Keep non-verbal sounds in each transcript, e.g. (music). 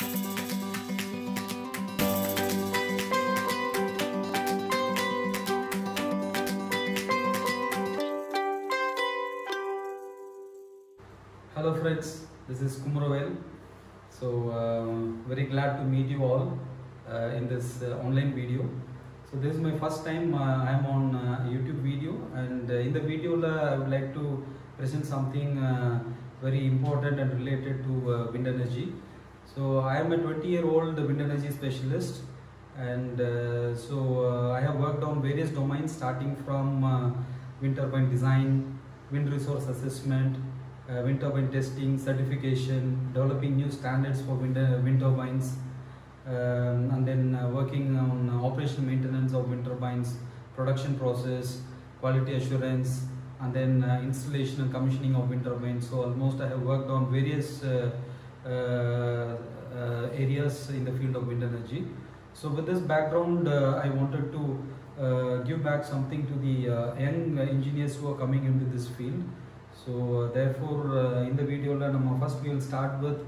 Hello friends, this is Kumaravel. So um, very glad to meet you all uh, in this uh, online video. So this is my first time uh, I am on uh, YouTube video and uh, in the video uh, I would like to present something uh, very important and related to uh, wind energy. So I am a 20 year old wind energy specialist and uh, so uh, I have worked on various domains starting from uh, wind turbine design, wind resource assessment, uh, wind turbine testing, certification, developing new standards for wind, wind turbines, um, and then uh, working on operational maintenance of wind turbines, production process, quality assurance, and then uh, installation and commissioning of wind turbines. So almost I have worked on various areas in the field of wind energy. So with this background, uh, I wanted to uh, give back something to the uh, young engineers who are coming into this field. So uh, therefore, uh, in the video, நம்ம first we will start with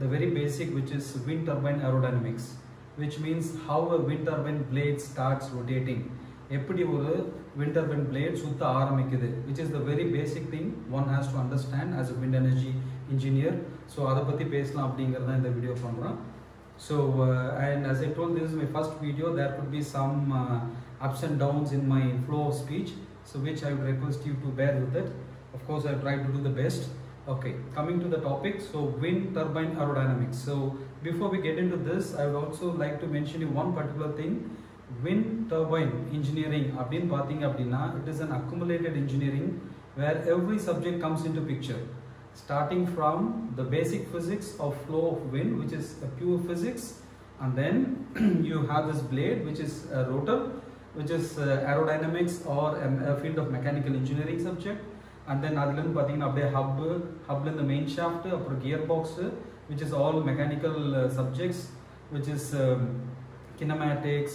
the very basic, which is wind turbine aerodynamics, which means how a wind turbine blade starts rotating. எப்படி ஒரு wind turbine blade சுத்த ஆரம்பிக்குது which is the very basic thing one has to understand as a wind energy engineer so அதை பற்றி பேசலாம் அப்படிங்கிறது தான் இந்த வீடியோ பண்ணுறோம் So, uh, and as I told, this is my first video. There could be some uh, ups and downs in my flow of speech, so which I would request you to bear with it. Of course, I try to do the best. Okay, coming to the topic. So, wind turbine aerodynamics. So, before we get into this, I would also like to mention you one particular thing. Wind turbine engineering, அப்படின்னு பார்த்தீங்க அப்படின்னா, it is an accumulated engineering where every subject comes into picture starting from the basic physics of flow of wind which is a pure physics and then (clears throat) you have this blade which is a rotor which is uh, aerodynamics or a, a field of mechanical engineering subject and then அதுலேருந்து பார்த்தீங்கன்னா அப்படியே hub ஹப்லேருந்து main shaft அப்புறம் gear box which is all mechanical uh, subjects which is um, kinematics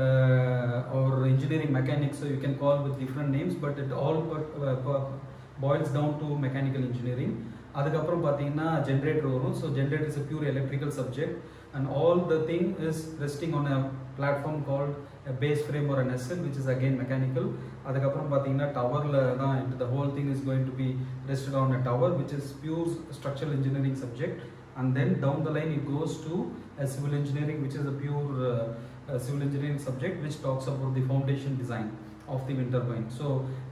uh, or engineering mechanics so you can call with different names but it all but, uh, bu- boils down to mechanical engineering அதுக்கப்புறம் பார்த்தீங்கன்னா generator வரும் so generator is a pure electrical subject and all the thing is resting on a platform called a base frame or an nacelle which is again mechanical அதுக்கப்புறம் பார்த்தீங்கன்னா டவரில் தான் the whole thing is going to be rested on a tower which is pure structural engineering subject and then down the line it goes to a civil engineering which is a pure uh, uh, civil engineering subject which talks about the foundation design of the wind turbine so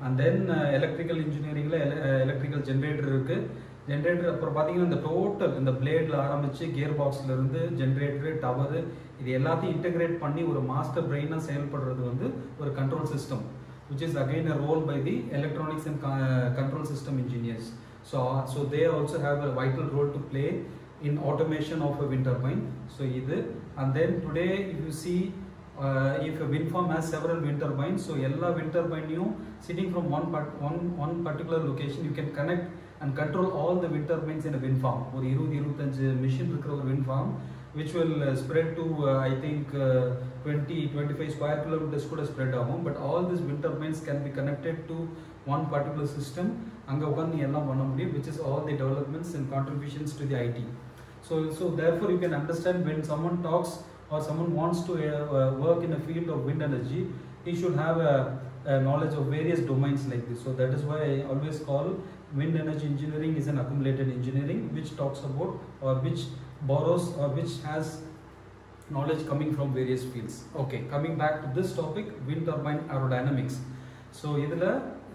and then electrical இன்ஜினியரிங்கில் electrical generator இருக்குது generator அப்புறம் பார்த்தீங்கன்னா இந்த total இந்த பிளேடில் ஆரம்பித்து gear பாக்ஸ்லேருந்து generator tower இது எல்லாத்தையும் integrate பண்ணி ஒரு மாஸ்டர் பிரெயினாக செயல்படுறது வந்து ஒரு control system which is again a role by the electronics and control system engineers so so they also have a vital role to play in automation of a wind turbine. So, either and then today if you uh, if a wind farm has several wind turbines so எல்லா wind turbine-யும் sitting from one part, one one particular location you can connect and control all the wind turbines in a wind farm ஒரு இருபது இருபத்தஞ்சு machine இருக்கிற ஒரு wind farm which will uh, spread to uh, I think uh, 20 25 square kilometers கூட spread ஆகும் but all these wind turbines can be connected to one particular system அங்க உட்கார்ந்து நீ எல்லாம் பண்ண முடியும் which is all the developments and contributions to the IT so so therefore you can understand when someone talks or someone wants to uh, uh, work in a field of wind energy he should have a, a knowledge of various domains like this so that is why I always call wind energy engineering is an accumulated engineering which talks about or which borrows or which has knowledge coming from various fields okay coming back to this topic wind turbine aerodynamics so இதில்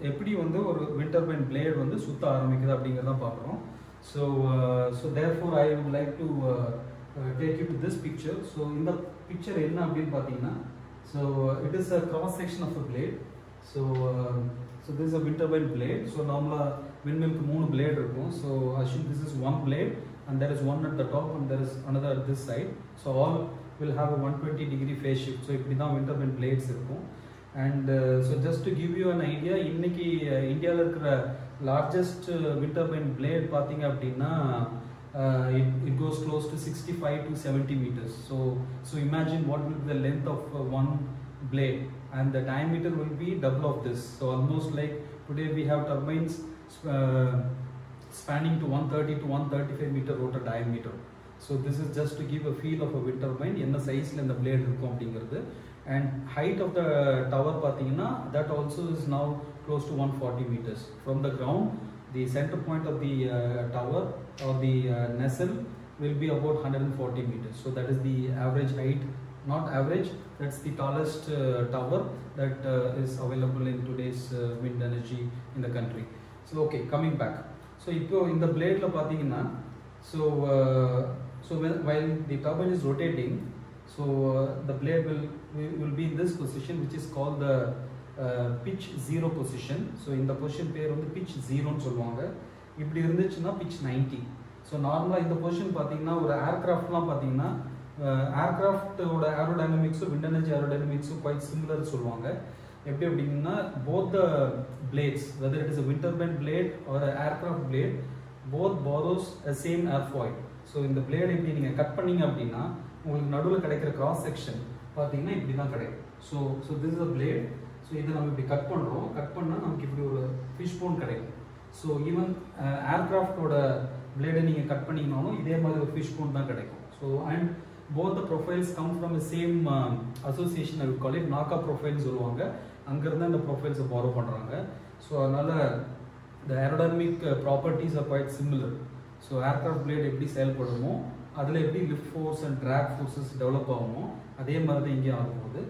எப்படி வந்து ஒரு wind turbine blade வந்து சுத்த ஆரம்பிக்குது அப்படிங்கிறத பார்க்குறோம் so so therefore I would like to take you to this picture so இந்த பிக்சர் என்ன அப்படின்னு பார்த்தீங்கன்னா so it is a cross section of a blade so so this a wind turbine blade so நார்மலாக விண்மில்க்கு மூணு blade இருக்கும் so assume this is one blade and there is one at the top and there is another at this side so all will have a 120 degree phase shift so இப்படி தான் wind turbine blades இருக்கும் and uh, so just to give you an idea இன்னைக்கு இந்தியாவில் இருக்கிற largest uh, wind turbine blade பார்த்தீங்க அப்படின்னா uh, it, it goes close to 65 to 70 meters so so imagine what will be the length of uh, one blade and the diameter will be double of this so almost like today we have turbines uh, spanning to 130 to 135 meter rotor diameter so this is just to give a feel of a wind turbine என்ன சைஸில் இந்த plate இருக்கும் அப்படிங்கிறது and height of the tower பார்த்தீங்கன்னா that also is now close to one forty meters from the ground The center point of the tower or the nacelle will be about 140 meters. So that is the average height, not average, that's the tallest uh, tower that uh, is available in today's uh, wind energy in the country. So okay, coming back. So இப்போ இந்த பிளேட்ல பார்த்தீங்கன்னா so uh, so when, while the turbine is rotating, so uh, the blade will will be in this position which is called the pitch zero position so இந்த position பேர் வந்து pitch ஜீரோன்னு சொல்லுவாங்க. இப்படி இருந்துச்சுன்னா பிச் நைன்டி ஸோ நார்மலாக இந்த position பார்த்தீங்கன்னா ஒரு ஏர்க்ராஃப்ட்லாம் பார்த்தீங்கன்னா ஏர்க்ராஃப்டோட ஏரோடைனமிக்ஸும் விண்ட் எனர்ஜி ஏரோடைனமிக்ஸும் குவைட் சிமிலர் சொல்லுவாங்க. எப்படி அப்படின்னா both the blades whether it is a wind turbine blade or aircraft blade both borrows same airfoil so இந்த பிளேட் இப்படி நீங்கள் கட் பண்ணீங்க அப்படின்னா உங்களுக்கு நடுவில் கிடைக்கிற கிராஸ் செக்ஷன் பார்த்தீங்கன்னா இப்படி தான் கிடைக்கும். So so this is a blade so இதை நம்ம இப்படி கட் பண்ணுறோம் கட் பண்ணால் நமக்கு இப்படி ஒரு ஃபிஷ் போன் கிடைக்கும். ஸோ ஈவன் ஏர்க்ராஃப்டோட uh, பிளேடை நீங்கள் கட் பண்ணிங்கனாலும் இதே மாதிரி ஒரு ஃபிஷ் போன் தான் கிடைக்கும். So and both the profiles come from same association ஐ காலேஜ் நாக்கா ப்ரொஃபைல்ஸ் சொல்லுவாங்க. அங்கேருந்து அந்த ப்ரொஃபைல்ஸை ஃபாலோ பண்ணுறாங்க ஸோ அதனால் the aerodynamic properties are quite similar so aircraft blade எப்படி செயல்படுமோ அதில் எப்படி lift force and drag forces develop ஆகுமோ அதே மாதிரி தான் இங்கே ஆகும்போது.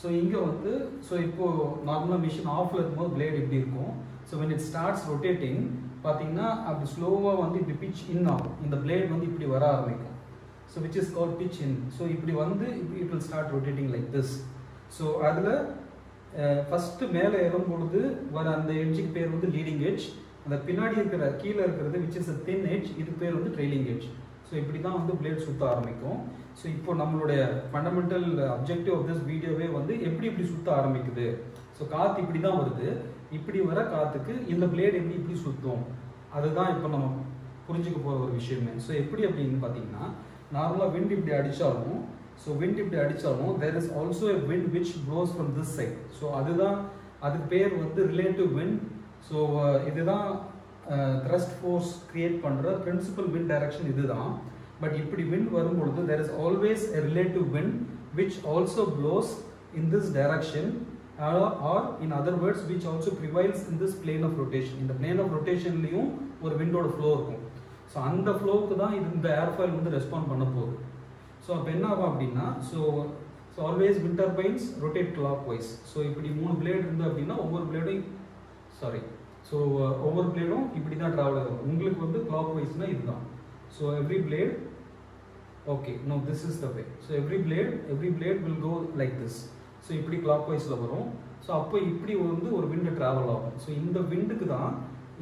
ஸோ இங்கே வந்து ஸோ இப்போது நார்மலாக மிஷின் ஆஃபில் இருக்கும்போது பிளேட் எப்படி இருக்கும்? So when it starts rotating பார்த்தீங்கன்னா அப்படி ஸ்லோவாக வந்து இப்படி பிச் இன் ஆகும். இந்த பிளேட் வந்து இப்படி வர ஆரம்பிக்கும். So which is call pitch in so இப்படி வந்து இப்படி it will start rotating like this so அதில் ஃபஸ்ட்டு மேலே ஏறும் பொழுது வர அந்த எட்ஜுக்கு பேர் வந்து லீடிங் எட்ஜ் அந்த பின்னாடி இருக்கிற கீழே இருக்கிறது which is a thin edge இது பேர் வந்து ட்ரெயிலிங் எட்ஜ் ஸோ இப்படி தான் வந்து பிளேட் சுற்ற ஆரம்பிக்கும். ஸோ இப்போ நம்மளுடைய ஃபண்டமெண்டல் அப்ஜெக்டிவ் ஆஃப் திஸ் வீடியோவே வந்து எப்படி இப்படி சுற்ற ஆரம்பிக்குது? ஸோ காற்று இப்படி தான் வருது. இப்படி வர காற்றுக்கு இந்த பிளேடு எப்படி இப்படி சுற்றும் அதுதான் இப்போ நம்ம புரிஞ்சுக்க போகிற ஒரு விஷயமே. ஸோ எப்படி அப்படின்னு பார்த்தீங்கன்னா நார்மலாக விண்ட் இப்படி அடித்தாலும் ஸோ விண்ட் இப்படி அடித்தாலும் there is also a wind which blows from this side so அதுதான் அதுக்கு பேர் வந்து ரிலேட்டிவ் விண்ட் ஸோ இதுதான் த்ரஸ்ட் ஃபோர்ஸ் கிரியேட் பண்ணுற பிரின்சிபல் வின் டைரக்ஷன் இதுதான். பட் இப்படி விண்ட் வரும்பொழுது there is always a relative wind which also blows in this direction or in other words which also prevails in this plane of rotation இந்த plane of ரொட்டேஷன்லையும் ஒரு விண்டோட flow இருக்கும். So அந்த ஃப்ளோவுக்கு தான் இது இந்த ஏர்ஃபாயில் வந்து ரெஸ்பாண்ட் பண்ண போகுது. ஸோ அப்போ என்ன ஆகும் அப்படின்னா so so always wind turbines rotate clockwise so இப்படி மூணு பிளேட் இருந்து அப்படின்னா ஒவ்வொரு பிளேடும் சாரி ஸோ uh, ஒவ்வொரு பிளேடும் இப்படி தான் ட்ராவல் ஆகும் உங்களுக்கு வந்து கிளாக் வைஸ்னால் இதுதான். So every blade okay no this is the way so every blade every blade will go like this so இப்படி கிளாக் வைஸில் வரும். ஸோ அப்போ இப்படி வந்து ஒரு விண்டு ட்ராவல் ஆகும். ஸோ இந்த விண்டுக்கு தான்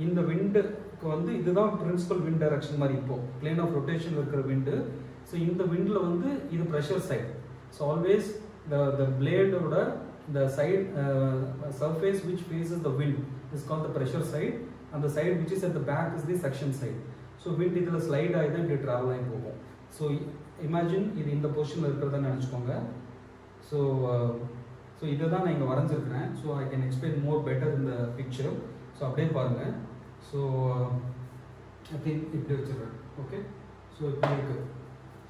இந்த விண்டுக்கு வந்து இதுதான் பிரின்சிபல் விண்ட் டைரக்ஷன் மாதிரி இப்போது பிளேன் ஆஃப் ரொட்டேஷன் இருக்கிற விண்டு ஸோ இந்த விண்டில் வந்து இது pressure side so always the the பிளேடோட the side surface which face the wind is called the pressure side and the side which is at the back is the suction side. So wind இதில் slide ஆகி தான் இப்படி travel ஆகி போகும். So imagine இது இந்த பொசிஷனில் இருக்கிறதா நினச்சிக்கோங்க. ஸோ ஸோ uh, இதை தான் நான் இங்கே வரைஞ்சிருக்கிறேன். So I can explain more better இந்த பிக்சர் ஸோ அப்படியே பாருங்கள் uh, ஸோ ஐ திங்க் இப்படி வச்சுருக்கேன் ஓகே ஸோ இப்படி இருக்குது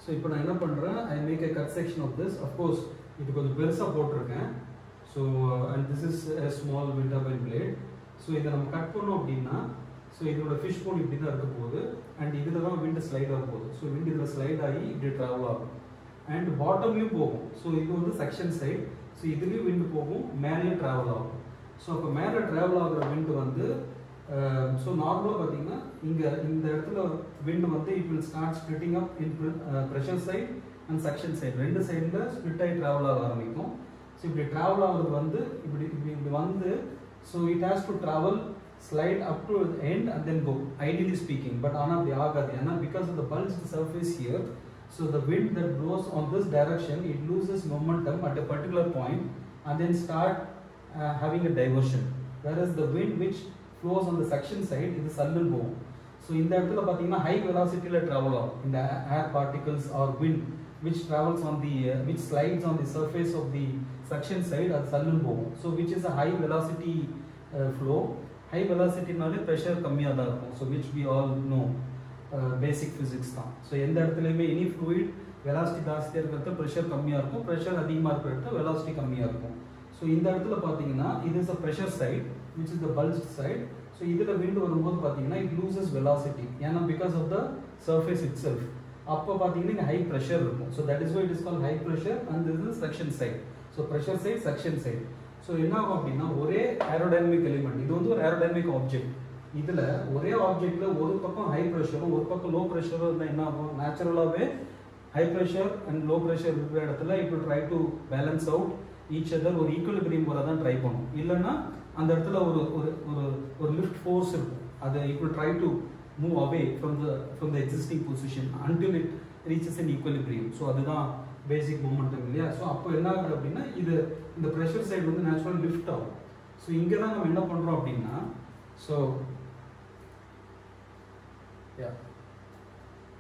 ஸோ இப்போ நான் என்ன பண்ணுறேன் I make a cut section of this of course இது கொஞ்சம் பெருசாக போட்டிருக்கேன். So and this is a small wind turbine blade so இதை நம்ம கட் பண்ணோம் அப்படின்னா ஸோ இதோட ஃபிஷ் போன் இப்படி தான் இருக்க போகுது அண்ட் இதில் தான் விண்டு ஸ்லைட் ஆக போகுது. ஸோ விண்டு இதில் ஸ்லைட் ஆகி இப்படி ட்ராவல் ஆகும். அண்ட் பாட்டம்லேயும் போகும். ஸோ இது வந்து செக்ஷன் சைட் ஸோ இதுலேயும் விண்டு போகும் மேலேயும் ட்ராவல் ஆகும். ஸோ அப்போ மேலே ட்ராவல் ஆகுற விண்டு வந்து um, ஸோ நார்மலாக பார்த்தீங்கன்னா இங்கே இந்த இடத்துல விண்டு வந்து it will start splitting up in pressure side and section side ரெண்டு சைடில் ஸ்பிளிட் ஆகி ட்ராவல் ஆக ஆரம்பிக்கும். ஸோ இப்படி ட்ராவல் ஆகுறது வந்து இப்படி இப்படி இப்படி வந்து So it has to travel, slide up to the end and then go, ideally speaking. But Anna Vyagadyana, because of the bulged surface here, so the wind that blows on this direction, it loses momentum at a particular point and then start uh, having a diversion. Whereas the wind which flows on the suction side is a sudden bow. So இந்த இடத்துல பார்த்தீங்கன்னா high வெலாசிட்டியில் travel ஆகும். இந்த air particles or wind which travels on the which slides on the surface of the suction side அது சல்லுன்னு போகும். So which is a high velocity flow high வெலாசிட்டினாலே pressure கம்மியாக தான் இருக்கும். So which we all know basic physics தான். So எந்த இடத்துலையுமே any fluid velocity ஜாஸ்தியாக இருக்கிறத ப்ரெஷர் கம்மியாக இருக்கும். ப்ரெஷர் அதிகமாக இருக்கிறது வெலாசிட்டி கம்மியாக இருக்கும். ஸோ இந்த இடத்துல பார்த்தீங்கன்னா இது is a pressure side which is the pulsed side so இதில் விண்டு வரும்போது பார்த்தீங்கன்னா இட் லூசஸ் வெலாசிட்டி ஏன்னா because of the surface itself அப்போ பார்த்தீங்கன்னா இங்கே ஹை ப்ரெஷர் இருக்கும். So that is why it is call high pressure and இது section side so pressure side section side so என்ன ஆகும் அப்படின்னா ஒரே ஏரோடைனமிக் எலிமெண்ட் இது வந்து ஒரு ஏரோடைனமிக் ஆப்ஜெக்ட் இதில் ஒரே ஆப்ஜெக்டில் ஒரு பக்கம் ஹை ப்ரெஷரும் ஒரு பக்கம் லோ ப்ரெஷரும் இருந்தால் என்ன ஆகும்? நேச்சுரலாகவே high pressure and low pressure இருக்கிற இடத்துல it will try to balance out each other ஒரு ஈக்குவலிபிரியம் வர தான் ட்ரை பண்ணும். இல்லைன்னா அந்த இடத்துல ஒரு ஒரு ஒரு ஒரு லிஃப்ட் ஃபோர்ஸ் இருக்கும். அதை it try to move away from the from the existing position until it reaches an equilibrium so அதுதான் பேசிக் மூமெண்டம் இல்லையா? ஸோ அப்போ என்ன ஆகுது அப்படின்னா இது இந்த ப்ரெஷர் சைடு வந்து நேச்சுரல் லிஃப்ட் ஆகும். ஸோ இங்கே தான் நம்ம என்ன பண்ணுறோம் அப்படின்னா so yeah.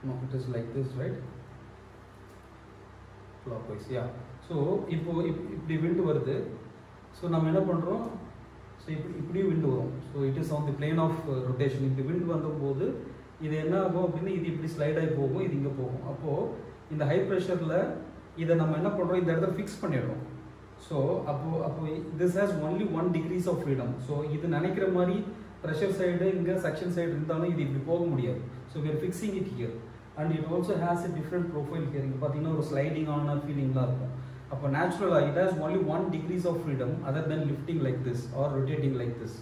No it is like this right? Clockwise yeah. So இப்போ இப்- இப்படி விண்டு வருது. ஸோ நம்ம என்ன பண்ணுறோம் ஸோ இப்படி இப்படியும் விண்டு வரும். So it is on the plane of rotation இப்படி விண்டு வந்தபோது இது என்ன ஆகும் அப்படின்னா இது இப்படி ஸ்லைடாகி போகும் இது இங்கே போகும். அப்போது இந்த ஹை ப்ரெஷரில் இதை நம்ம என்ன பண்ணுறோம் இந்த இடத்துல ஃபிக்ஸ் பண்ணிடுறோம். ஸோ அப்போது அப்போ this has only one degrees of freedom so இது நினைக்கிற மாதிரி ப்ரெஷர் சைடு இங்கே செக்ஷன் சைடு இருந்தாலும் இது இப்படி போக முடியாது. So where fixing it here and it also has a different profile here இங்கே பார்த்தீங்கன்னா ஒரு ஸ்லைடிங் ஆன ஃபீலிங்லாம் இருக்கும். அப்போ நேச்சுரலாக it has only one degrees of freedom other then lifting like this or rotating like this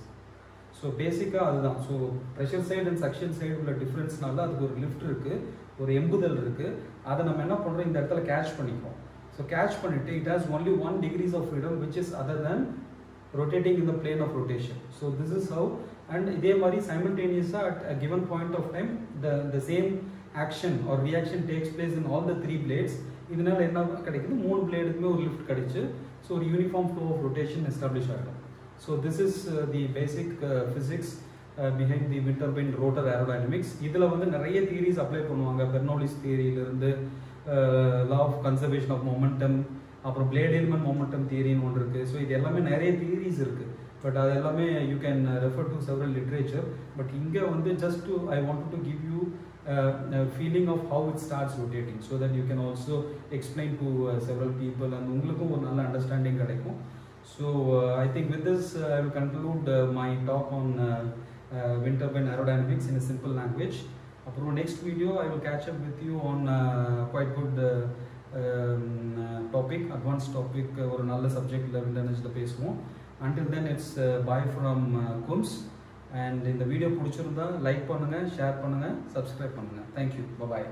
so பேசிக்காக அதுதான். So pressure side and section side உள்ள டிஃப்ரென்ஸ்னால அதுக்கு ஒரு லிஃப்ட் இருக்குது ஒரு எம்புதல் இருக்குது அதை நம்ம என்ன பண்ணுறோம் இந்த இடத்துல கேட்ச் பண்ணிக்கிறோம். ஸோ கேட்ச் பண்ணிவிட்டு it has only one degrees of freedom which is other then rotating in the plane of rotation so this is how and இதே மாதிரி simultaneously at a given point of time the the same action or reaction takes place in all the three blades. இதனால என்ன கிடைக்குது? மூணு பிளேடுக்குமே ஒரு lift கிடைச்சு so ஒரு uniform flow of rotation establish ஆகிடும் so this is the basic physics behind the wind turbine rotor aerodynamics இதில் வந்து நிறைய தியரிஸ் அப்ளை பண்ணுவாங்க. Bernoulli's தியரியிலிருந்து law of conservation of momentum அப்புறம் பிளேட் எலிமெண்ட் மொமெண்டம் தியரின்னு ஒன்று இருக்குது ஸோ இது எல்லாமே நிறைய தியரிஸ் இருக்குது பட் அது எல்லாமே you can refer to several literature but இங்கே வந்து just to I want to give you Feeling of how it starts rotating so that you can also explain to several people and உங்களுக்கும் ஒரு நல்ல understanding கிடைக்கும் so I think with this I will conclude my talk on wind turbine aerodynamics in a simple language. அப்புறம் next video I will catch up with you on quite good topic advance topic ஒரு நல்ல சப்ஜெக்டில் wind எனர்ஜியில் பேசுவோம் until then it's bye from கும்ஸ் And இந்த video பிடிச்சிருந்தா like பண்ணுங்கள் share பண்ணுங்கள் subscribe பண்ணுங்கள் தேங்க்யூ பாய்